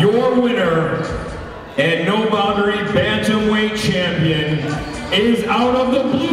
your winner and no boundary bantamweight champion is out of the blue.